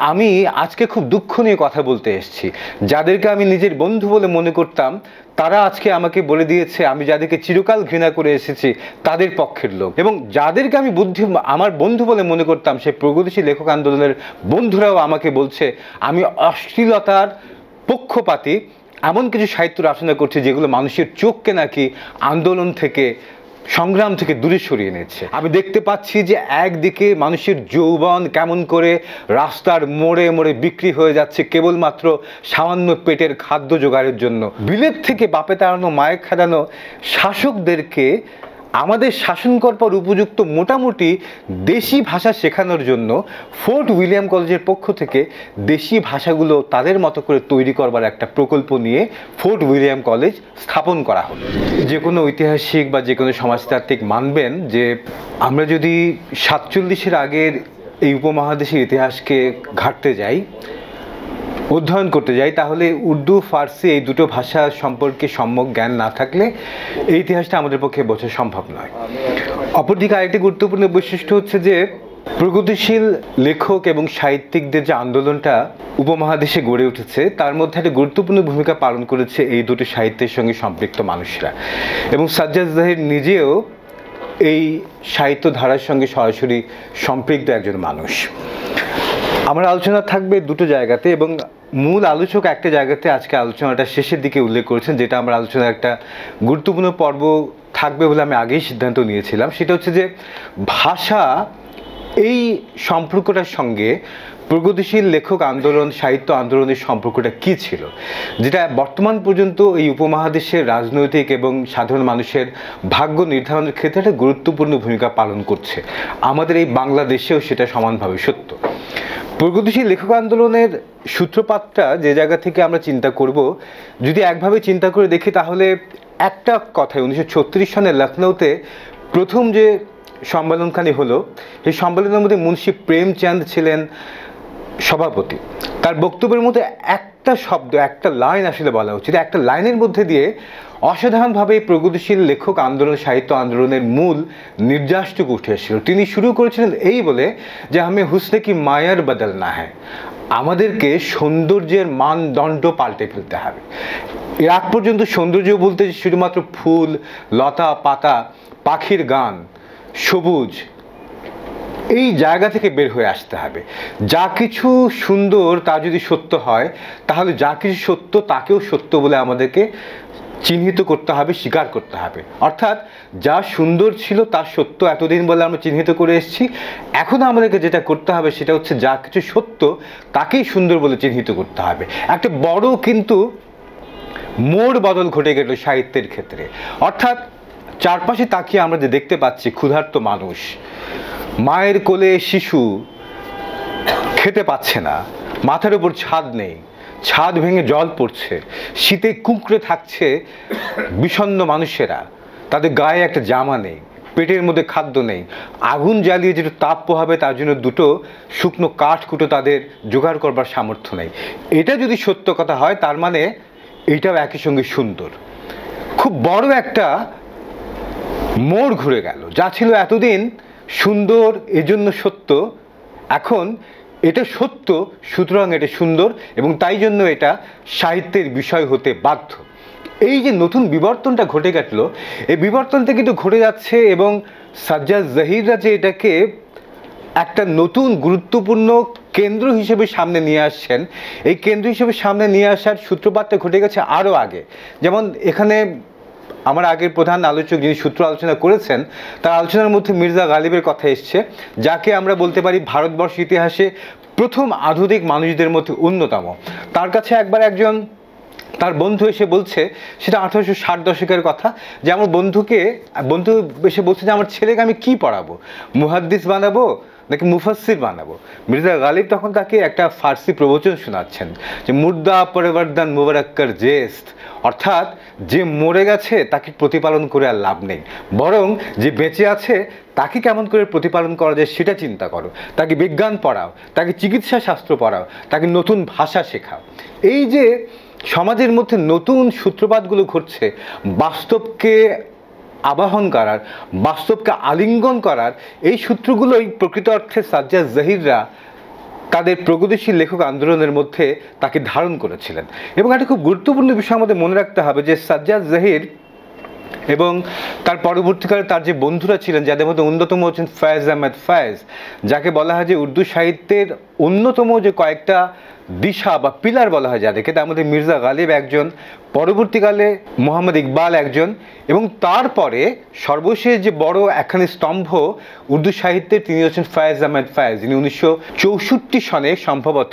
আমি আজকে খুব দুঃখ নিয়ে কথা বলতে এসেছি। যাদেরকে আমি নিজের বন্ধু বলে মনে করতাম, তারা আজকে আমাকে বলে দিয়েছে, আমি যাদেরকে চিরকাল ঘৃণা করে এসেছি, তাদের পক্ষের লোক। এবং যাদেরকে আমি বুদ্ধি, আমার বন্ধু বলে মনে করতাম, সেই প্রগতিশীল লেখক আন্দোলনের বন্ধুরাও আমাকে বলছে, আমি অশ্লীলতার পক্ষপাতী, এমন কিছু সাহিত্য রচনা করছে যেগুলো মানুষের চোখকে নাকি আন্দোলন থেকে সংগ্রাম থেকে দূরে সরিয়ে নিচ্ছে। আমি দেখতে পাচ্ছি যে একদিকে মানুষের যৌবন কেমন করে রাস্তার মোড়ে মোড়ে বিক্রি হয়ে যাচ্ছে কেবলমাত্র সামান্য পেটের খাদ্য জোগাড়ের জন্য। বিলেত থেকে বাপে তাড়ানো, মায়ের খেদানো শাসকদেরকে আমাদের শাসন করবার উপযুক্ত মোটামুটি দেশি ভাষা শেখানোর জন্য ফোর্ট উইলিয়াম কলেজের পক্ষ থেকে দেশি ভাষাগুলো তাদের মতো করে তৈরি করবার একটা প্রকল্প নিয়ে ফোর্ট উইলিয়াম কলেজ স্থাপন করা হলো। যে কোনো ঐতিহাসিক বা যে কোনো সমাজতাত্ত্বিক মানবেন যে আমরা যদি সাতচল্লিশের আগের এই উপমহাদেশের ইতিহাসকে ঘাটতে যাই অধ্যয়ন করতে যাই, তাহলে উর্দু, ফার্সি এই দুটো ভাষা সম্পর্কে সম্যক জ্ঞান না থাকলে এই ইতিহাসটা আমাদের পক্ষে বোঝা সম্ভব নয়। অপরদিকে আরেকটি গুরুত্বপূর্ণ বৈশিষ্ট্য হচ্ছে যে, প্রগতিশীল লেখক এবং সাহিত্যিকদের যে আন্দোলনটা উপমহাদেশে গড়ে উঠেছে, তার মধ্যে একটা গুরুত্বপূর্ণ ভূমিকা পালন করেছে এই দুটো সাহিত্যের সঙ্গে সম্পৃক্ত মানুষরা। এবং সাজ্জাদ জাহির নিজেও এই সাহিত্য ধারার সঙ্গে সরাসরি সম্পৃক্ত একজন মানুষ। আমার আলোচনা থাকবে দুটো জায়গাতে এবং মূল আলোচক একটা জায়গাতে আজকে আলোচনাটা শেষের দিকে উল্লেখ করেছেন, যেটা আমার আলোচনার একটা গুরুত্বপূর্ণ পর্ব থাকবে বলে আমি আগেই সিদ্ধান্ত নিয়েছিলাম। সেটা হচ্ছে যে ভাষা এই সম্পর্কটার সঙ্গে প্রগতিশীল লেখক আন্দোলন, সাহিত্য আন্দোলনের সম্পর্কটা কি ছিল? যেটা বর্তমান পর্যন্ত এই উপমহাদেশের রাজনৈতিক এবং সাধারণ মানুষের ভাগ্য নির্ধারণের ক্ষেত্রে একটা গুরুত্বপূর্ণ ভূমিকা পালন করছে। আমাদের এই বাংলাদেশেও সেটা সমানভাবে সত্য। প্রগতিশীল লেখক আন্দোলনের সূত্রপাতটা যে জায়গা থেকে আমরা চিন্তা করব, যদি একভাবে চিন্তা করে দেখি তাহলে একটা কথায় উনিশশো ছত্রিশ সালে লখনৌতে প্রথম যে সম্মেলনখানি হলো, সেই সম্মেলনের মধ্যে মুন্সী প্রেমচাঁদ ছিলেন সভাপতি, তার বক্তব্যের মধ্যে একটা শব্দ, একটা লাইন আসলে বলা উচিত। একটা লাইনের মধ্যে দিয়ে অসাধারণভাবে প্রগতিশীল লেখক আন্দোলন, সাহিত্য আন্দোলনের মূল নির্যাসটুকু উঠে এসেছিল। তিনি শুরু করেছিলেন এই বলে যে, আমি হুসনে কি মায়ার বদল না হ্যাঁ? আমাদেরকে সৌন্দর্যের মানদণ্ড পাল্টে ফেলতে হবে। এর আগ পর্যন্ত সৌন্দর্য বলতে শুধুমাত্র ফুল, লতা, পাতা, পাখির গান, সবুজ এই জায়গা থেকে বের হয়ে আসতে হবে। যা কিছু সুন্দর তা যদি সত্য হয়, তাহলে যা কিছু সত্য তাকেও সত্য বলে আমাদেরকে চিহ্নিত করতে হবে, স্বীকার করতে হবে। অর্থাৎ যা সুন্দর ছিল তার সত্য এতদিন বলে আমরা চিহ্নিত করে এসেছি। এখন আমাদেরকে যেটা করতে হবে সেটা হচ্ছে যা কিছু সত্য তাকেই সুন্দর বলে চিহ্নিত করতে হবে। একটা বড় কিন্তু মোড় বদল ঘটে গেল সাহিত্যের ক্ষেত্রে। অর্থাৎ চারপাশে তাকিয়ে আমরা যে দেখতে পাচ্ছি ক্ষুধার্ত মানুষ, মায়ের কোলে শিশু খেতে পাচ্ছে না, মাথার উপর ছাদ নেই, ছাদ ভেঙে জল পড়ছে, শীতে কুঁকড়ে থাকছে বিষণ্ণ মানুষেরা, তাদের গায়ে একটা জামা নেই, পেটের মধ্যে খাদ্য নেই, আগুন জ্বালিয়ে যেটা তাপ পোহাবে তার জন্য দুটো শুকনো কাঠ কুটো তাদের জোগাড় করবার সামর্থ্য নেই। এটা যদি সত্য কথা হয়, তার মানে এটাও একই সঙ্গে সুন্দর। খুব বড় একটা মোড় ঘুরে গেল। যা ছিল এতদিন সুন্দর, এজন্য সত্য। এখন এটা সত্য, সুতরাং এটা সুন্দর এবং তাই জন্য এটা সাহিত্যের বিষয় হতে বাধ্য। এই যে নতুন বিবর্তনটা ঘটে গেল, এই বিবর্তনটা কিন্তু ঘটে যাচ্ছে এবং সাজ্জাদ জাহিররা যে এটাকে একটা নতুন গুরুত্বপূর্ণ কেন্দ্র হিসেবে সামনে নিয়ে আসছেন, এই কেন্দ্র হিসেবে সামনে নিয়ে আসার সূত্রপাতটা ঘটে গেছে আরও আগে। যেমন এখানে আমার আগের প্রধান আলোচক যিনি সূত্র আলোচনা করেছেন, তার আলোচনার মধ্যে মির্জা গালিবের কথা এসছে, যাকে আমরা বলতে পারি ভারতবর্ষ ইতিহাসে প্রথম আধুনিক মানুষদের মধ্যে অন্যতম। তার কাছে একবার একজন, তার বন্ধু এসে বলছে, সেটা আঠারোশো ষাট দশকের কথা, যে আমার বন্ধুকে, বন্ধু এসে বলছে যে আমার ছেলেকে আমি কি পড়াবো? মুহাদ্দিস বানাবো? নাকি মুফাসির বানাবো? মির্জা গালিব তখন তাকে একটা ফার্সি প্রবচন শোনাচ্ছেন যে, মুর্দা পরিবর্তন মুবারক্কর জেস্ত অর্থাৎ যে মরে গেছে তাকে প্রতিপালন করে আর লাভ নেই। বরং যে বেঁচে আছে তাকে কেমন করে প্রতিপালন করা যায় সেটা চিন্তা করো। তাকে বিজ্ঞান পড়াও, তাকে চিকিৎসা শাস্ত্র পড়াও, তাকে নতুন ভাষা শেখাও। এই যে সমাজের মধ্যে নতুন সূত্রপাতগুলো ঘটছে, বাস্তবকে আবাহন করার, বাস্তবকে আলিঙ্গন করার, এই সূত্রগুলোই প্রকৃত অর্থে সাজ্জাদ জাহিররা তাদের প্রগতিশীল লেখক আন্দোলনের মধ্যে তাকে ধারণ করেছিলেন। এবং একটা খুব গুরুত্বপূর্ণ বিষয় আমাদের মনে রাখতে হবে যে সাজ্জাদ জাহির এবং তার পরবর্তীকালে তার যে বন্ধুরা ছিলেন, যাদের মধ্যে অন্যতম হচ্ছেন ফয়েজ আহমেদ ফয়েজ, যাকে বলা হয় যে উর্দু সাহিত্যের অন্যতম যে কয়েকটা দিশা বা পিলার বলা হয় যাদেরকে, তার মধ্যে মির্জা গালিব একজন, পরবর্তীকালে মোহাম্মদ ইকবাল একজন এবং তারপরে সর্বশেষ যে বড় একখানি স্তম্ভ উর্দু সাহিত্যের তিনি হচ্ছেন ফয়েজ আহমেদ ফয়েজ। যিনি উনিশশো চৌষট্টি সনে সম্ভবত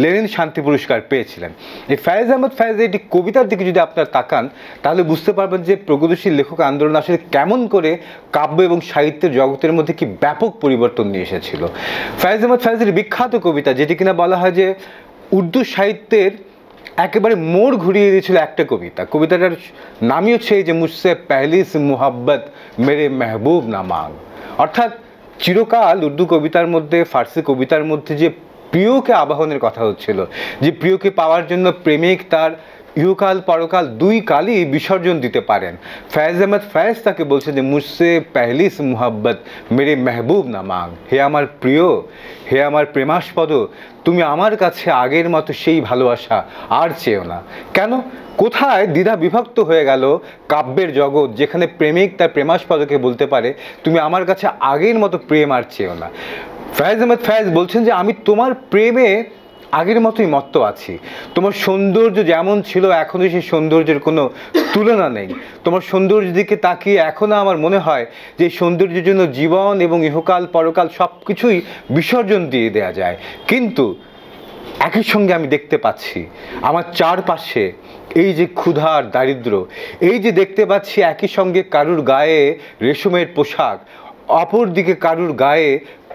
লেনিন শান্তি পুরস্কার পেয়েছিলেন। এই ফায়েজ আহমেদ ফয়েজের একটি কবিতার দিকে যদি আপনারা তাকান, তাহলে বুঝতে পারবেন যে প্রগতিশীল লেখক আন্দোলন আসলে কেমন করে কাব্য এবং সাহিত্যের জগতের মধ্যে কি ব্যাপক পরিবর্তন নিয়ে এসেছিল। ফয়েজ আহমদ ফয়েজের বিখ্যাত কবিতা, যেটি কিনা বলা হয় যে উর্দু সাহিত্যের একেবারে মোড় ঘুরিয়ে দিয়েছিল একটা কবিতা। কবিতাটার নামই হচ্ছে যে মুসে পেহলিস মুহাব্বত, মেরে মেহবুব নামাগ অর্থাৎ চিরকাল উর্দু কবিতার মধ্যে, ফার্সি কবিতার মধ্যে যে প্রিয়কে আবাহনের কথা হচ্ছিল, যে প্রিয়কে পাওয়ার জন্য প্রেমিক তার ইহকাল পরকাল দুই কালই বিসর্জন দিতে পারেন। ফয়েজ আহমদ, ফয়েজ তাকে বলছে যে মুসে পেহলিস মুহাব্বত, মেরে মেহবুব না মাং হে আমার প্রিয়, হে আমার প্রেমাস্পদ, তুমি আমার কাছে আগের মতো সেই ভালোবাসা আর চেয়েও না। কেন? কোথায় দ্বিধা বিভক্ত হয়ে গেল কাব্যের জগৎ, যেখানে প্রেমিক তার প্রেমাস্পদকে বলতে পারে, তুমি আমার কাছে আগের মতো প্রেম আর চেয়েও না। ফয়েজ আহমদ, ফয়েজ বলছেন যে, আমি তোমার প্রেমে আগের মতোই মত্ত আছি। তোমার সৌন্দর্য যেমন ছিল এখনও সেই সৌন্দর্যের কোনো তুলনা নেই। তোমার সৌন্দর্যের দিকে তাকিয়ে এখনও আমার মনে হয় যে সৌন্দর্যের জন্য জীবন এবং ইহকাল, পরকাল সব কিছুই বিসর্জন দিয়ে দেওয়া যায়। কিন্তু একই সঙ্গে আমি দেখতে পাচ্ছি, আমার চারপাশে এই যে ক্ষুধার দারিদ্র, এই যে দেখতে পাচ্ছি একই সঙ্গে কারুর গায়ে রেশমের পোশাক অপর দিকে কারুর গায়ে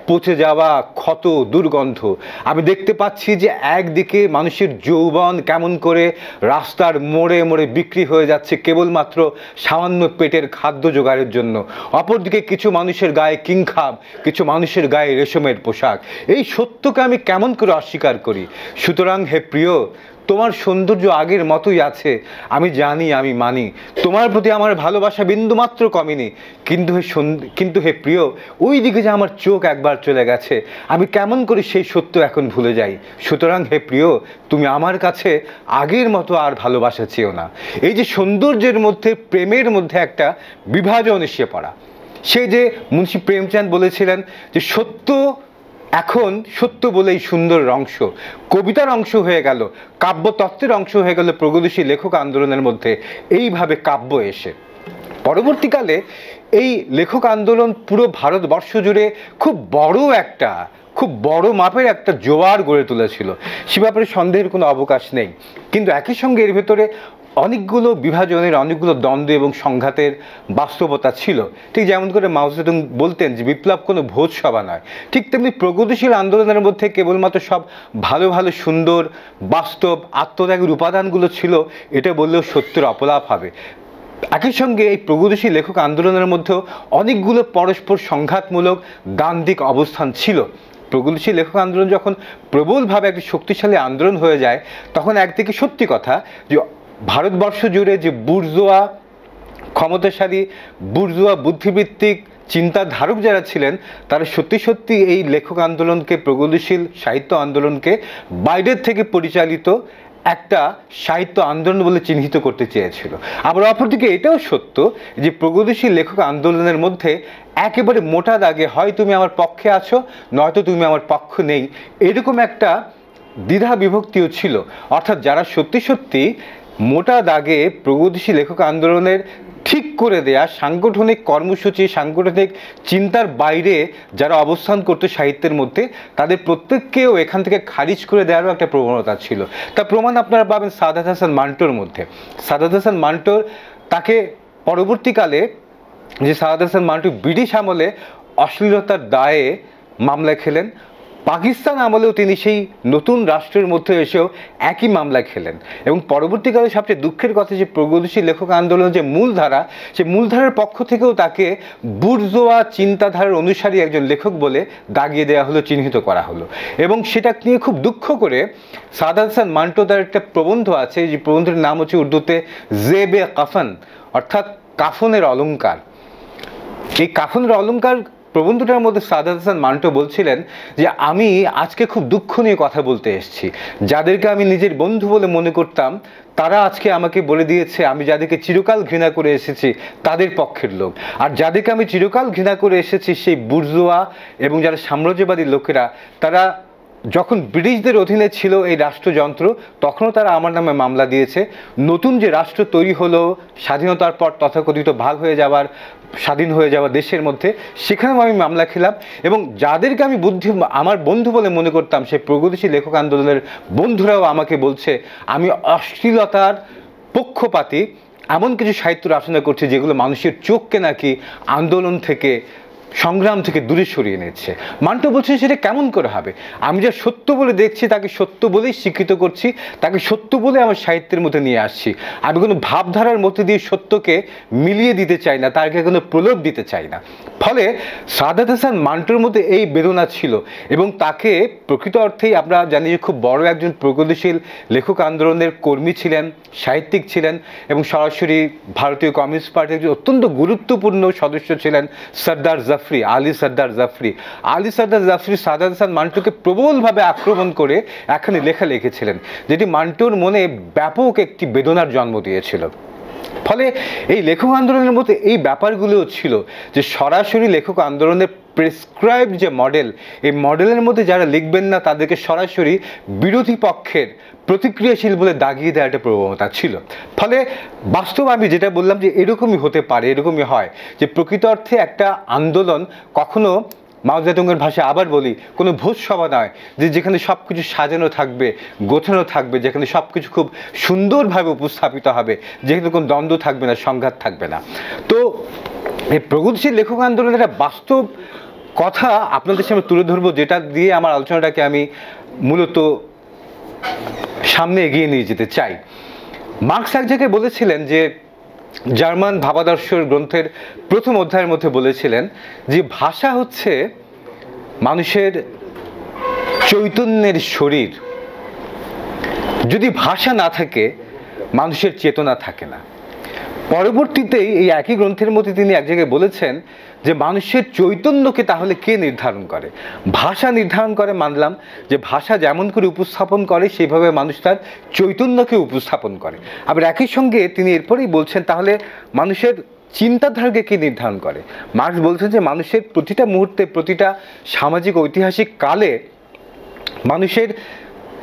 পচে যাওয়া ক্ষত দুর্গন্ধ। আমি দেখতে পাচ্ছি যে একদিকে মানুষের যৌবন কেমন করে রাস্তার মোড়ে মোড়ে বিক্রি হয়ে যাচ্ছে কেবলমাত্র সামান্য পেটের খাদ্য জোগাড়ের জন্য। অপরদিকে কিছু মানুষের গায়ে কিংখাব কিছু মানুষের গায়ে রেশমের পোশাক। এই সত্যকে আমি কেমন করে অস্বীকার করি? সুতরাং হে প্রিয় তোমার সৌন্দর্য আগের মতোই আছে। আমি জানি, আমি মানি। তোমার প্রতি আমার ভালোবাসা বিন্দুমাত্র কমেনি। কিন্তু হে কিন্তু হে প্রিয়, ওই দিকে যে আমার চোখ একবার চলে গেছে, আমি কেমন করে সেই সত্য এখন ভুলে যাই। সুতরাং হে প্রিয়, তুমি আমার কাছে আগের মতো আর ভালোবাসা চেয়েও না। এই যে সৌন্দর্যের মধ্যে, প্রেমের মধ্যে একটা বিভাজন এসে পড়া। সে যে মুন্সী প্রেমচাঁদ বলেছিলেন যে, সত্য এখন সত্য বলেই সুন্দর অংশ। কবিতার অংশ হয়ে গেল, কাব্যতত্ত্বের অংশ হয়ে গেল প্রগতিশীল লেখক আন্দোলনের মধ্যে। এইভাবে কাব্য এসে। পরবর্তীকালে এই লেখক আন্দোলন পুরো ভারতবর্ষ জুড়ে খুব বড় একটা, খুব বড় মাপের একটা জোয়ার গড়ে তুলেছিল। সে ব্যাপারে সন্দেহের কোনো অবকাশ নেই। কিন্তু একই সঙ্গে এর ভেতরে অনেকগুলো বিভাজনের, অনেকগুলো দ্বন্দ্ব এবং সংঘাতের বাস্তবতা ছিল। ঠিক যেমন করে মাও বলতেন যে বিপ্লব কোনো ভোজ সভা নয়। ঠিক তেমনি প্রগতিশীল আন্দোলনের মধ্যে কেবলমাত্র সব ভালো ভালো, সুন্দর, বাস্তব, আত্মত্যাগের উপাদানগুলো ছিল, এটা বললেও সত্যের অপলাপ হবে। একই সঙ্গে এই প্রগতিশীল লেখক আন্দোলনের মধ্যেও অনেকগুলো পরস্পর সংঘাতমূলক দান্দিক অবস্থান ছিল। প্রগতিশীল লেখক আন্দোলন যখন প্রবলভাবে একটি শক্তিশালী আন্দোলন হয়ে যায়, তখন একদিকে সত্যি কথা যে ভারতবর্ষ জুড়ে যে বুর্জোয়া, ক্ষমতাশালী বুর্জোয়া বুদ্ধিবৃত্তিক চিন্তাধারক যারা ছিলেন, তারা সত্যি সত্যি এই লেখক আন্দোলনকে, প্রগতিশীল সাহিত্য আন্দোলনকে বাইরের থেকে পরিচালিত একটা সাহিত্য আন্দোলন বলে চিহ্নিত করতে চেয়েছিল। আবার অপরদিকে এটাও সত্য যে প্রগতিশীল লেখক আন্দোলনের মধ্যে একেবারে মোটা দাগে, হয় তুমি আমার পক্ষে আছো, নয়তো তুমি আমার পক্ষ নেই, এরকম একটা দ্বিধা বিভক্তিও ছিল। অর্থাৎ যারা সত্যি সত্যি মোটা দাগে প্রগতিশীল লেখক আন্দোলনের ঠিক করে দেয়া সাংগঠনিক কর্মসূচি, সাংগঠনিক চিন্তার বাইরে যারা অবস্থান করতো সাহিত্যের মধ্যে, তাদের প্রত্যেককেও এখান থেকে খারিজ করে দেওয়ারও একটা প্রবণতা ছিল। তার প্রমাণ আপনারা পাবেন সাদাত হাসান মান্টোর মধ্যে। সাদাত হাসান মান্টোর তাকে পরবর্তীকালে যে সাদাত হাসান মান্টু ব্রিটিশ আমলে অশ্লীলতার দায়ে মামলা খেলেন পাকিস্তান আমলেও তিনি সেই নতুন রাষ্ট্রের মধ্যে এসেও একই মামলা খেলেন। এবং পরবর্তীকালে সবচেয়ে দুঃখের কথা যে প্রগতিশীল লেখক আন্দোলনের যে মূলধারা সে মূলধারার পক্ষ থেকেও তাকে বুর্জোয়া চিন্তাধারার অনুসারী একজন লেখক বলে দাগিয়ে দেওয়া হলো, চিহ্নিত করা হলো। এবং সেটা নিয়ে খুব দুঃখ করে সাদাত হাসান মান্টো তার একটা প্রবন্ধ আছে, যে প্রবন্ধের নাম হচ্ছে উর্দুতে জেবে কাফন, অর্থাৎ কাফনের অলঙ্কার এই কাফনের অলঙ্কার প্রবন্ধটার মধ্যে সাদাত হাসান মান্টো বলছিলেন যে, আমি আজকে খুব দুঃখ নিয়ে কথা বলতে এসেছি। যাদেরকে আমি নিজের বন্ধু বলে মনে করতাম, তারা আজকে আমাকে বলে দিয়েছে, আমি যাদেরকে চিরকাল ঘৃণা করে এসেছি, তাদের পক্ষের লোক। আর যাদেরকে আমি চিরকাল ঘৃণা করে এসেছি, সেই বুর্জোয়া এবং যারা সাম্রাজ্যবাদী লোকেরা, তারা যখন ব্রিটিশদের অধীনে ছিল এই রাষ্ট্রযন্ত্র, তখনও তারা আমার নামে মামলা দিয়েছে। নতুন যে রাষ্ট্র তৈরি হলো, স্বাধীনতার পর তথাকথিত ভাগ হয়ে যাওয়ার স্বাধীন হয়ে যাওয়া দেশের মধ্যে, সেখানেও আমি মামলা খেলাম এবং যাদেরকে আমি বুদ্ধি, আমার বন্ধু বলে মনে করতাম, সেই প্রগতিশীল লেখক আন্দোলনের বন্ধুরাও আমাকে বলছে, আমি অশ্লীলতার পক্ষপাতী, এমন কিছু সাহিত্য রচনা করছে যেগুলো মানুষের চোখকে নাকি আন্দোলন থেকে সংগ্রাম থেকে দূরে সরিয়ে নিচ্ছে। মান্টো বলছেন সেটা কেমন করে হবে? আমি যা সত্য বলে দেখছি, তাকে সত্য বলেই স্বীকৃত করছি, তাকে সত্য বলে আমার সাহিত্যের মধ্যে নিয়ে আসছি। আমি কোনো ভাবধারার মধ্যে দিয়ে সত্যকে মিলিয়ে দিতে চাই না, তাকে কোনো প্রলোভ দিতে চাই না। ফলে সাদাত হাসান মান্টোর মধ্যে এই বেদনা ছিল এবং তাকে প্রকৃত অর্থেই আমরা জানি যে খুব বড় একজন প্রগতিশীল লেখক আন্দোলনের কর্মী ছিলেন, সাহিত্যিক ছিলেন এবং সরাসরি ভারতীয় কমিউনিস্ট পার্টির অত্যন্ত গুরুত্বপূর্ণ সদস্য ছিলেন সর্দার জাফরি আলী সর্দার জাফরি। আলী সর্দার জাফরি সাদাত হাসান মান্টুকে প্রবলভাবে আক্রমণ করে এখানে লেখা লিখেছিলেন, যেটি মান্টুর মনে ব্যাপক একটি বেদনার জন্ম দিয়েছিল। ফলে এই লেখক আন্দোলনের মধ্যে এই ব্যাপারগুলোও ছিল যে সরাসরি লেখক আন্দোলনের প্রেসক্রাইব যে মডেল এই মডেলের মধ্যে যারা লিখবেন না, তাদেরকে সরাসরি বিরোধী পক্ষের প্রতিক্রিয়াশীল বলে দাগিয়ে দেওয়া একটা প্রবণতা ছিল। ফলে বাস্তব আমি যেটা বললাম যে এরকমই হতে পারে, এরকমই হয় যে প্রকৃত অর্থে একটা আন্দোলন কখনো মাও জেতুংয়ের ভাষায় আবার বলি, কোনো ভোজ সভা নয় যে যেখানে সব কিছু সাজানো থাকবে, গোছানো থাকবে, যেখানে সব কিছু খুব সুন্দরভাবে উপস্থাপিত হবে, যেখানে কোনো দ্বন্দ্ব থাকবে না, সংঘাত থাকবে না। তো এই প্রগতিশীল লেখক আন্দোলনের একটা বাস্তব কথা আপনাদের সামনে তুলে ধরবো, যেটা দিয়ে আমার আলোচনাটাকে আমি মূলত সামনে এগিয়ে নিয়ে যেতে চাই। মার্কস এক জায়গায় বলেছিলেন যে, জার্মান ভাবাদর্শর গ্রন্থের প্রথম অধ্যায়ের মধ্যে বলেছিলেন যে, ভাষা হচ্ছে মানুষের চৈতন্যের শরীর। যদি ভাষা না থাকে, মানুষের চেতনা থাকে না। পরবর্তীতেই এই একই গ্রন্থের মধ্যে তিনি এক জায়গায় বলেছেন যে মানুষের চৈতন্যকে তাহলে কে নির্ধারণ করে? ভাষা নির্ধারণ করে মানলাম যে ভাষা যেমন করে উপস্থাপন করে, সেইভাবে মানুষ তার চৈতন্যকে উপস্থাপন করে। আবার একই সঙ্গে তিনি এরপরেই বলছেন, তাহলে মানুষের চিন্তাধারাকে কি নির্ধারণ করে? মার্কস বলছেন যে মানুষের প্রতিটা মুহূর্তে, প্রতিটা সামাজিক ঐতিহাসিক কালে মানুষের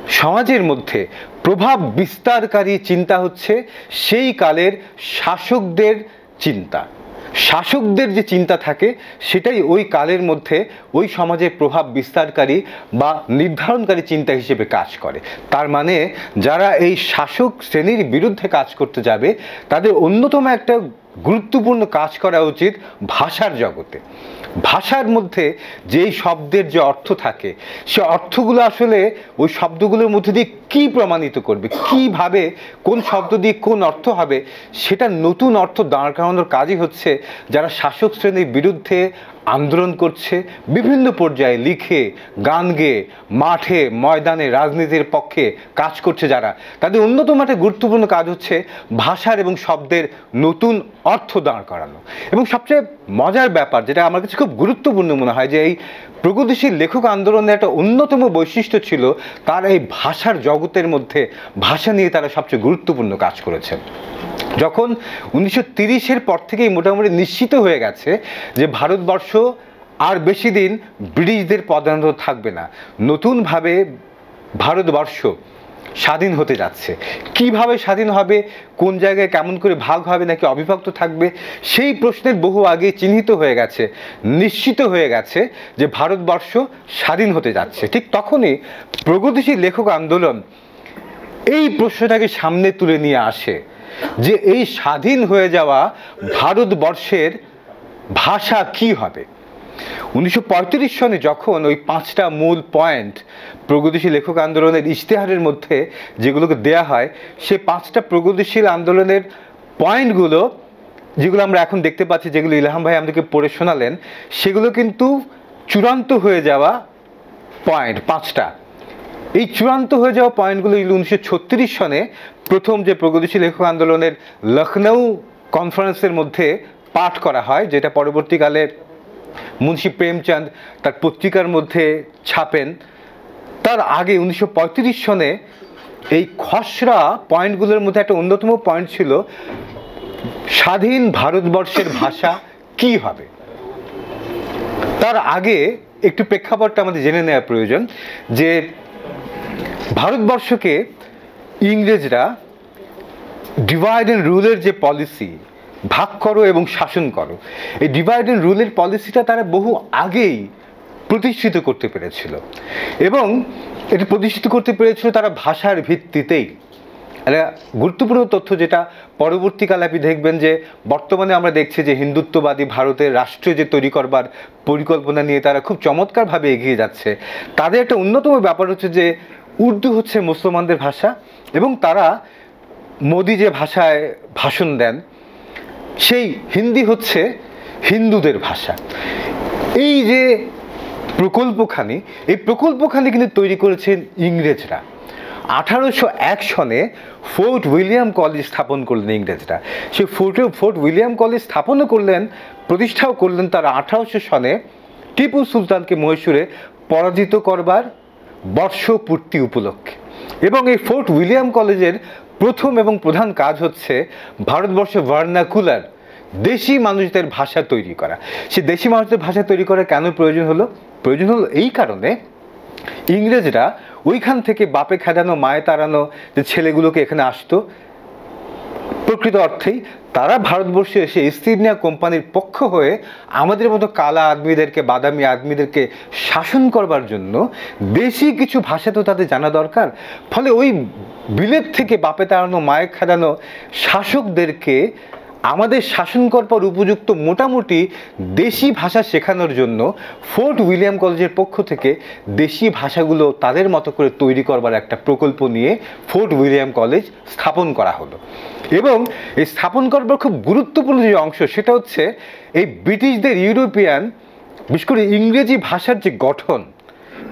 সমাজের মধ্যে প্রভাব বিস্তারকারী চিন্তা হচ্ছে সেই কালের শাসকদের চিন্তা। শাসকদের যে চিন্তা থাকে, সেটাই ওই কালের মধ্যে ওই সমাজে প্রভাব বিস্তারকারী বা নির্ধারণকারী চিন্তা হিসেবে কাজ করে। তার মানে যারা এই শাসক শ্রেণির বিরুদ্ধে কাজ করতে যাবে, তাদের অন্যতম একটা গুরুত্বপূর্ণ কাজ করা উচিত ভাষার জগতে। ভাষার মধ্যে যেই শব্দের যে অর্থ থাকে, সে অর্থগুলো আসলে ওই শব্দগুলোর মধ্যে দিয়ে কী প্রমাণিত করবে? কীভাবে, কোন শব্দ দিয়ে কোন অর্থ হবে? সেটা নতুন অর্থ দাঁড় করানোর কাজই হচ্ছে যারা শাসক শ্রেণির বিরুদ্ধে আন্দোলন করছে, বিভিন্ন পর্যায়ে লিখে, গান গেয়ে, মাঠে, ময়দানে রাজনীতির পক্ষে কাজ করছে যারা। তাদের অন্যতম একটা গুরুত্বপূর্ণ কাজ হচ্ছে ভাষার এবং শব্দের নতুন অর্থ দাঁড় করানো। এবং সবচেয়ে মজার ব্যাপার, যেটা আমার কাছে খুব গুরুত্বপূর্ণ মনে হয়, যে এই প্রগতিশীল লেখক আন্দোলনের একটা অন্যতম বৈশিষ্ট্য ছিল তার এই ভাষার জগতের মধ্যে ভাষা নিয়ে তারা সবচেয়ে গুরুত্বপূর্ণ কাজ করেছেন। যখন উনিশশো তিরিশের পর থেকেই মোটামুটি নিশ্চিত হয়ে গেছে যে ভারতবর্ষ আর বেশি দিন ব্রিটিশদের পদান্ত থাকবে না। নতুনভাবে ভারতবর্ষ স্বাধীন হতে যাচ্ছে। কীভাবে স্বাধীন হবে, কোন জায়গায় কেমন করে ভাগ হবে, নাকি অবিভক্ত থাকবে, সেই প্রশ্নের বহু আগে চিহ্নিত হয়ে গেছে, নিশ্চিত হয়ে গেছে যে ভারতবর্ষ স্বাধীন হতে যাচ্ছে। ঠিক তখনই প্রগতিশীল লেখক আন্দোলন এই প্রশ্নটাকে সামনে তুলে নিয়ে আসে যে এই স্বাধীন হয়ে যাওয়া ভারতবর্ষের ভাষা কি হবে? উনিশশো পঁয়ত্রিশ সনে যখন ওই পাঁচটা মূল পয়েন্ট প্রগতিশীল লেখক আন্দোলনের ইশতেহারের মধ্যে যেগুলোকে দেয়া হয়, সে পাঁচটা প্রগতিশীল আন্দোলনের পয়েন্টগুলো, যেগুলো আমরা এখন দেখতে পাচ্ছি, যেগুলো ইলহাম ভাই আমাদেরকে পড়ে শোনালেন, সেগুলো কিন্তু চূড়ান্ত হয়ে যাওয়া পয়েন্ট, পাঁচটা। এই চূড়ান্ত হয়ে যাওয়া পয়েন্টগুলো উনিশশো ছত্রিশ সনে প্রথম যে প্রগতিশীল লেখক আন্দোলনের লখনৌ কনফারেন্সের মধ্যে পাঠ করা হয়, যেটা পরবর্তীকালে মুন্সী প্রেমচাঁদ তার পত্রিকার মধ্যে ছাপেন। তার আগে উনিশশো পঁয়ত্রিশ সনে এই খসড়া পয়েন্টগুলোর মধ্যে একটা অন্যতম পয়েন্ট ছিল, স্বাধীন ভারতবর্ষের ভাষা কি হবে? তার আগে একটু প্রেক্ষাপটটা আমাদের জেনে নেওয়া প্রয়োজন, যে ভারতবর্ষকে ইংরেজরা ডিভাইড অ্যান্ড রুলের যে পলিসি ভাগ করো এবং শাসন করো। এই ডিভাইড অ্যান্ড রুলের পলিসিটা তারা বহু আগেই প্রতিষ্ঠিত করতে পেরেছিল। এবং এটি প্রতিষ্ঠিত করতে পেরেছিল তারা ভাষার ভিত্তিতেই। একটা গুরুত্বপূর্ণ তথ্য যেটা পরবর্তীকালে আপনি দেখবেন যে, বর্তমানে আমরা দেখছি যে হিন্দুত্ববাদী ভারতের রাষ্ট্র যে তৈরি করবার পরিকল্পনা নিয়ে তারা খুব চমৎকারভাবে এগিয়ে যাচ্ছে। তাদের একটা অন্যতম ব্যাপার হচ্ছে যে, উর্দু হচ্ছে মুসলমানদের ভাষা এবং তারা মোদি যে ভাষায় ভাষণ দেন সেই হিন্দি হচ্ছে হিন্দুদের ভাষা। এই যে প্রকল্পখানি, এই প্রকল্পখানি কিন্তু তৈরি করেছেন ইংরেজরা। আঠারোশো এক সনে ফোর্ট উইলিয়াম কলেজ স্থাপন করলেন ইংরেজরা। সেই ফোর্টে, ফোর্ট উইলিয়াম কলেজ স্থাপনও করলেন, প্রতিষ্ঠাও করলেন তারা আঠারোশো সনে টিপু সুলতানকে মহীশূরে পরাজিত করবার বর্ষপূর্তি উপলক্ষে। এবং এই ফোর্ট উইলিয়াম কলেজের প্রথম এবং প্রধান কাজ হচ্ছে ভারতবর্ষে ভার্নাকুলার দেশি মানুষদের ভাষা তৈরি করা। সে দেশি মানুষদের ভাষা তৈরি করা কেন প্রয়োজন হলো? প্রয়োজন হলো এই কারণে ইংরেজরা ওইখান থেকে বাপে খেদানো, মায়ে তাড়ানো যে ছেলেগুলোকে এখানে আসতো প্রকৃত অর্থেই তারা ভারতবর্ষে এসে ইস্তিনিয়া কোম্পানির পক্ষ হয়ে আমাদের মতো কালা আদমিদেরকে, বাদামি আদমিদেরকে শাসন করবার জন্য বেশি কিছু ভাষা তো তাদের জানা দরকার। ফলে ওই বিলেত থেকে বাপে তাড়ানো, মায়ের খেদানো শাসকদেরকে আমাদের শাসন করবার উপযুক্ত মোটামুটি দেশি ভাষা শেখানোর জন্য ফোর্ট উইলিয়াম কলেজের পক্ষ থেকে দেশি ভাষাগুলো তাদের মতো করে তৈরি করবার একটা প্রকল্প নিয়ে ফোর্ট উইলিয়াম কলেজ স্থাপন করা হলো। এবং এই স্থাপন করবার খুব গুরুত্বপূর্ণ যে অংশ সেটা হচ্ছে এই ব্রিটিশদের ইউরোপিয়ান, বিশেষ করে ইংরেজি ভাষার যে গঠন,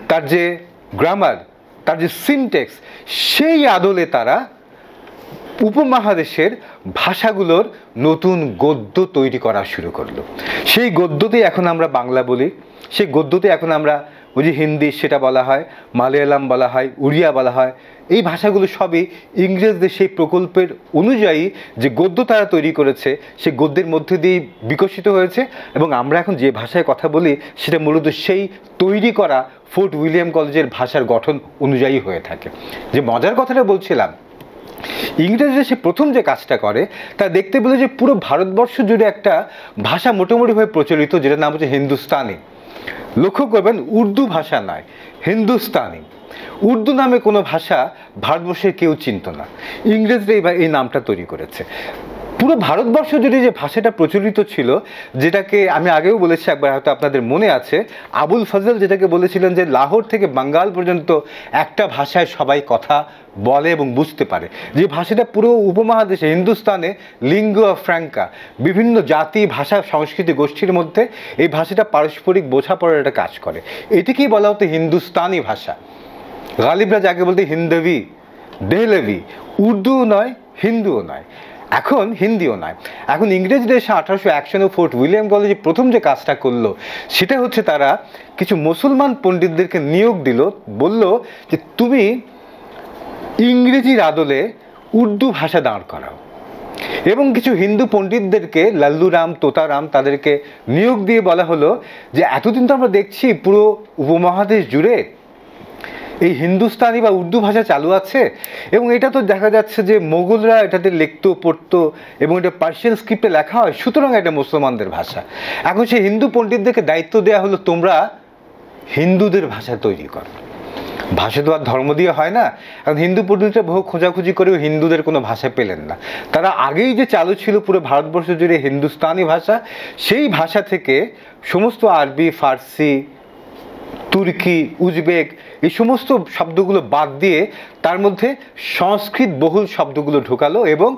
তার যে গ্রামার তার যে সিনটেক্স সেই আদলে তারা উপমহাদেশের ভাষাগুলোর নতুন গদ্য তৈরি করা শুরু করল। সেই গদ্যতেই এখন আমরা বাংলা বলি। সেই গদ্যতে এখন আমরা ওই যে হিন্দি সেটা বলা হয়, মালয়ালাম বলা হয়, উড়িয়া বলা হয়, এই ভাষাগুলো সবই ইংরেজদের সেই প্রকল্পের অনুযায়ী যে গদ্য তারা তৈরি করেছে, সেই গদ্যের মধ্যে দিয়েই বিকশিত হয়েছে এবং আমরা এখন যে ভাষায় কথা বলি, সেটা মূলত সেই তৈরি করা ফোর্ট উইলিয়াম কলেজের ভাষার গঠন অনুযায়ী হয়ে থাকে। যে মজার কথাটা বলছিলাম ইংরেজরা সে প্রথম যে কাজটা করে, তা দেখতে পেল যে পুরো ভারতবর্ষ জুড়ে একটা ভাষা মোটামুটিভাবে প্রচলিত, যেটার নাম হচ্ছে হিন্দুস্তানি। লক্ষ্য করবেন, উর্দু ভাষা নয়, হিন্দুস্তানি। উর্দু নামে কোনো ভাষা ভারতবর্ষের কেউ চিনত না। ইংরেজরা এই নামটা তৈরি করেছে। পুরো ভারতবর্ষ জুড়ে যে ভাষাটা প্রচলিত ছিল, যেটাকে আমি আগেও বলেছি, একবার হয়তো আপনাদের মনে আছে, আবুল ফজল যেটাকে বলেছিলেন যে লাহোর থেকে বাঙ্গাল পর্যন্ত একটা ভাষায় সবাই কথা বলে এবং বুঝতে পারে। যে ভাষাটা পুরো উপমহাদেশে, হিন্দুস্তানে লিঙ্গুয়া ফ্র্যাঙ্কা, বিভিন্ন জাতি, ভাষা, সংস্কৃতি, গোষ্ঠীর মধ্যে এই ভাষাটা পারস্পরিক বোঝাপড়ার একটা কাজ করে। এটিকেই বলা হতো হিন্দুস্তানি ভাষা। গালিবরা যাকে বলতে হিন্দবি দেহলভি উর্দুও নয়, হিন্দুও নয়। এখন হিন্দিও নয়। এখন ইংরেজদের এসে আঠারোশো এক সনে ফোর্ট উইলিয়াম কলেজে প্রথম যে কাজটা করল, সেটা হচ্ছে তারা কিছু মুসলমান পণ্ডিতদেরকে নিয়োগ দিল, বলল যে, তুমি ইংরেজির আদলে উর্দু ভাষা দাঁড় করাও। এবং কিছু হিন্দু পণ্ডিতদেরকে, লাল্লুরাম, তোতারাম, তাদেরকে নিয়োগ দিয়ে বলা হলো যে, এতদিন তো আমরা দেখছি পুরো উপমহাদেশ জুড়ে এই হিন্দুস্তানি বা উর্দু ভাষা চালু আছে এবং এটা তো দেখা যাচ্ছে যে মোগলরা এটাতে লিখতো, পড়তো এবং এটা পার্সিয়ান স্ক্রিপ্টে লেখা হয়, সুতরাং এটা মুসলমানদের ভাষা। এখন সেই হিন্দু পণ্ডিতদেরকে দায়িত্ব দেওয়া হলো, তোমরা হিন্দুদের ভাষা তৈরি করো। ভাষা তো আর ধর্ম দিয়ে হয় না। কারণ হিন্দু পণ্ডিতরা বহু খোঁজাখুঁজি করেও হিন্দুদের কোনো ভাষা পেলেন না। তারা আগেই যে চালু ছিল পুরো ভারতবর্ষ জুড়ে হিন্দুস্তানি ভাষা, সেই ভাষা থেকে সমস্ত আরবি, ফার্সি তুর্কি, উজবেক এই সমস্ত শব্দগুলো বাদ দিয়ে তার মধ্যে সংস্কৃত বহুল শব্দগুলো ঢোকালো এবং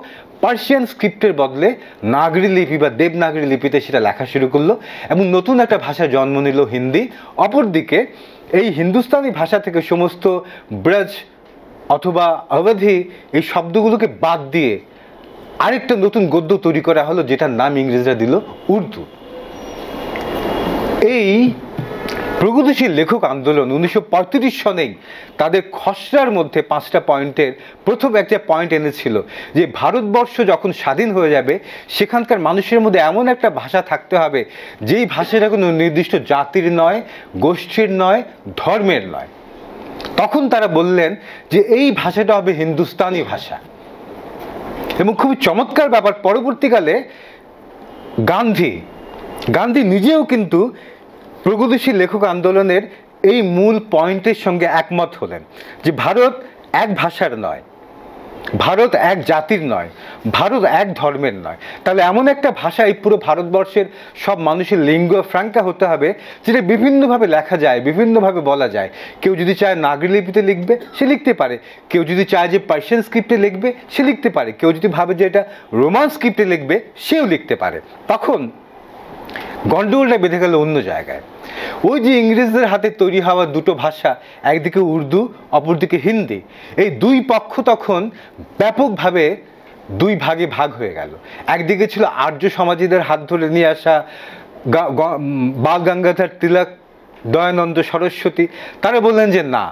পার্সিয়ান স্ক্রিপ্টের বদলে নাগরি লিপি বা দেবনাগরী লিপিতে সেটা লেখা শুরু করল এবং নতুন একটা ভাষা জন্ম নিল হিন্দি। অপরদিকে এই হিন্দুস্তানি ভাষা থেকে সমস্ত ব্রজ অথবা অবধি এই শব্দগুলোকে বাদ দিয়ে আরেকটা নতুন গদ্য তৈরি করা হলো যেটার নাম ইংরেজরা দিল উর্দু। এই প্রগতিশীল লেখক আন্দোলন উনিশশো সনেই তাদের খসড়ার মধ্যে পাঁচটা পয়েন্টের প্রথম একটা পয়েন্ট এনেছিল যে ভারতবর্ষ যখন স্বাধীন হয়ে যাবে, সেখানকার মানুষের মধ্যে এমন একটা ভাষা থাকতে হবে, যেই ভাষাটা কোনো নির্দিষ্ট জাতির নয়, গোষ্ঠীর নয়, ধর্মের নয়। তখন তারা বললেন যে এই ভাষাটা হবে হিন্দুস্তানি ভাষা। এবং খুবই চমৎকার ব্যাপার, পরবর্তীকালে গান্ধী গান্ধী নিজেও কিন্তু প্রগতিশীল লেখক আন্দোলনের এই মূল পয়েন্টের সঙ্গে একমত হলেন যে ভারত এক ভাষার নয়, ভারত এক জাতির নয়, ভারত এক ধর্মের নয়। তাহলে এমন একটা ভাষা এই পুরো ভারতবর্ষের সব মানুষের লিঙ্গ ফ্রাঙ্কা হতে হবে যেটা বিভিন্নভাবে লেখা যায়, বিভিন্নভাবে বলা যায়। কেউ যদি চায় নাগরি লিপিতে লিখবে, সে লিখতে পারে। কেউ যদি চায় যে পার্সিয়ান স্ক্রিপ্টে লিখবে, সে লিখতে পারে। কেউ যদি ভাবে যে এটা রোমান স্ক্রিপ্টে লিখবে, সেও লিখতে পারে। তখন গন্ডগোলটা বেঁধে গেল অন্য জায়গায়। ওই যে ইংরেজদের হাতে তৈরি হওয়া দুটো ভাষা, একদিকে উর্দু, অপরদিকে হিন্দি, এই দুই পক্ষ তখন ব্যাপকভাবে দুই ভাগে ভাগ হয়ে গেল। একদিকে ছিল আর্য সমাজীদের হাত ধরে নিয়ে আসা বাল গঙ্গাধর তিলক, দয়ানন্দ সরস্বতী, তারা বললেন যে না